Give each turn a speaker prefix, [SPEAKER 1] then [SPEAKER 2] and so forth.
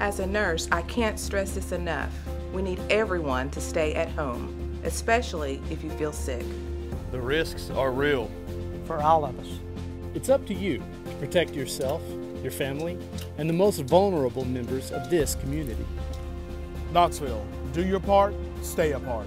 [SPEAKER 1] As a nurse, I can't stress this enough. We need everyone to stay at home, especially if you feel sick.
[SPEAKER 2] The risks are real.
[SPEAKER 3] For all of us.
[SPEAKER 4] It's up to you to protect yourself, your family, and the most vulnerable members of this community.
[SPEAKER 5] Knoxville, do your part, stay apart.